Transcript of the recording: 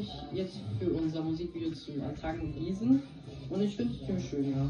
ich jetzt für unser Musikvideo zu Ertragen Gießen und ich finde es schön, ja.